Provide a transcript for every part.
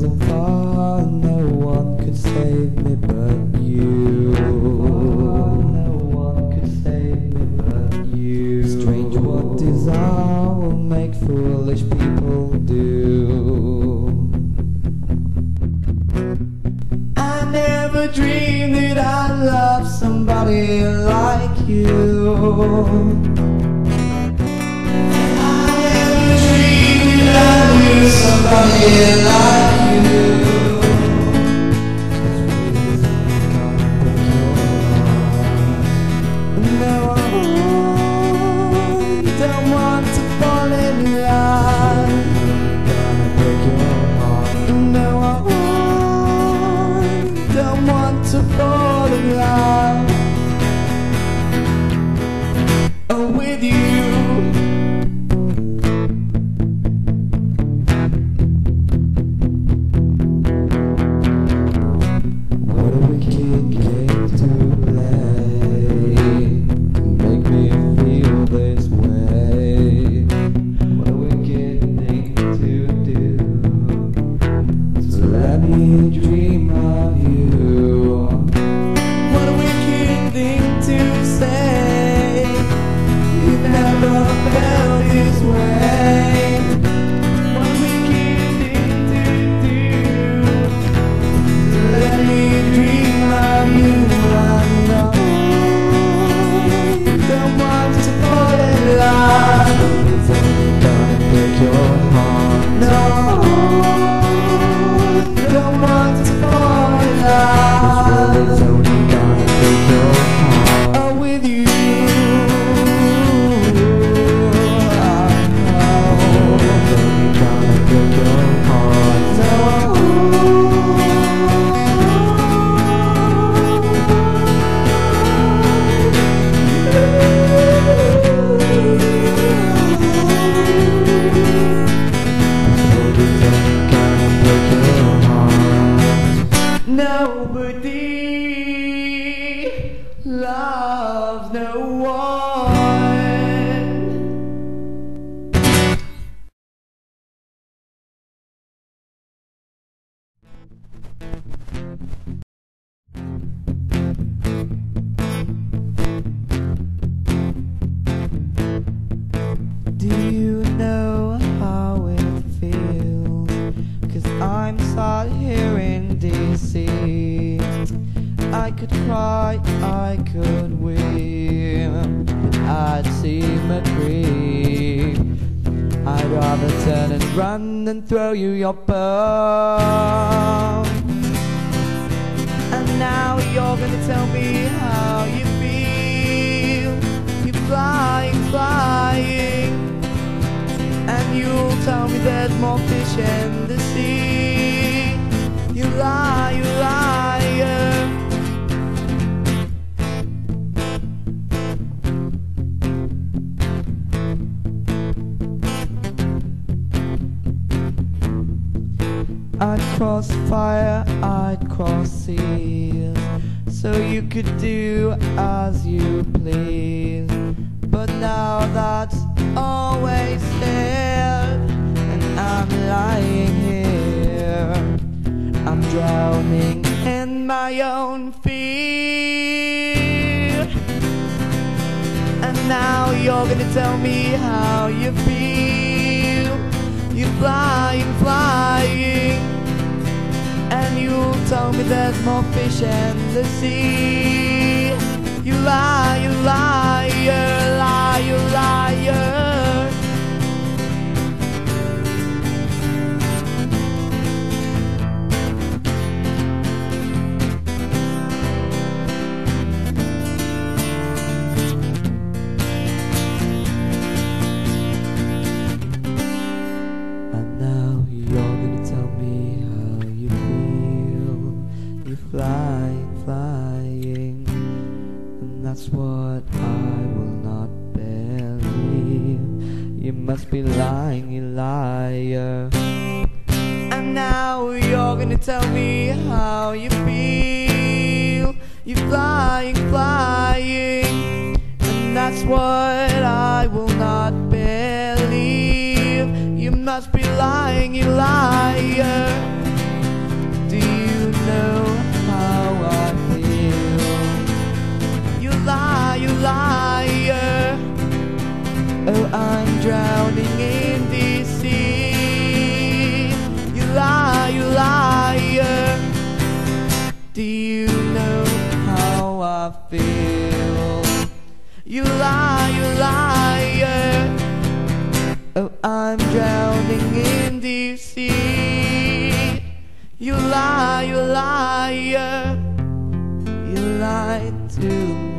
was on fire, no one could save me but you. No one could save me but you. Strange what desire will make foolish people do. I never dreamed that I'd love somebody like you. I never dreamed that I knew somebody like with you. Could cry, I could weep, but I'd seem a creep. I'd rather turn and run than throw you your bone. And now you're gonna tell me how you feel. You're flying, flying. And you'll tell me there's more fish in the sea. I'd cross fire, I'd cross seas, so you could do as you please. But now that's all wasted, and I'm lying here. I'm drowning in my own fear. And now you're gonna tell me how you feel. You're flying, flying. There's more fish in the sea. You lie, you liar, flying, flying. And that's what I will not believe. You must be lying, you liar. And now you're gonna tell me how you feel. You're flying, flying. And that's what I will not believe. You must be lying, you liar. Do you know how I feel? You lie, you liar. Oh, I'm drowning in this sea. You lie, you liar. You lied to me.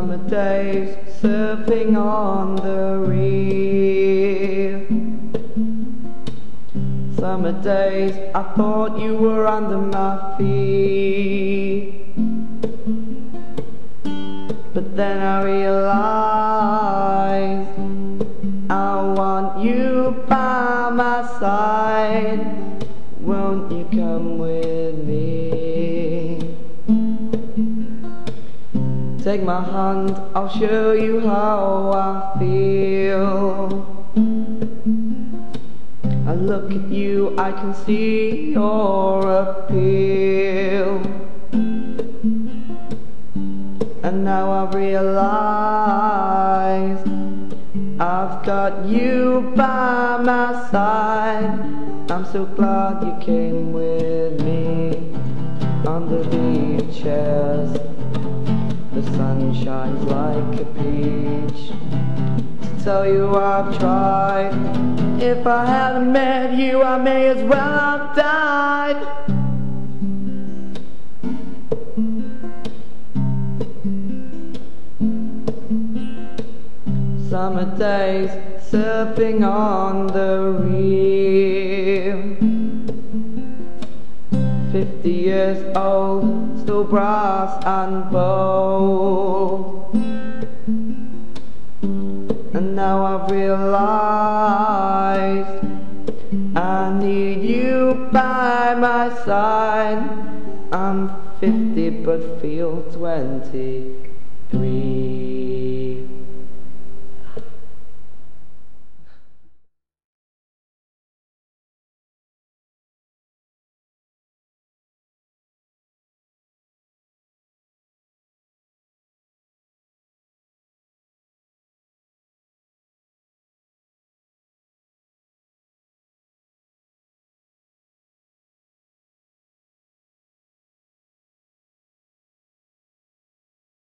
Summer days surfing on the reef. Summer days I thought you were under my feet. But then I realized Take my hand, I'll show you how I feel. I look at you, I can see your appeal. And now I realize I've got you by my side. I'm so glad you came with me on the chairs. The sun shines like a peach. To tell you I've tried. If I hadn't met you, I may as well have died. Summer days surfing on the reef. Fifty years old, still brass and bow. And now I've realized I need you by my side. I'm fifty but feel twenty-three.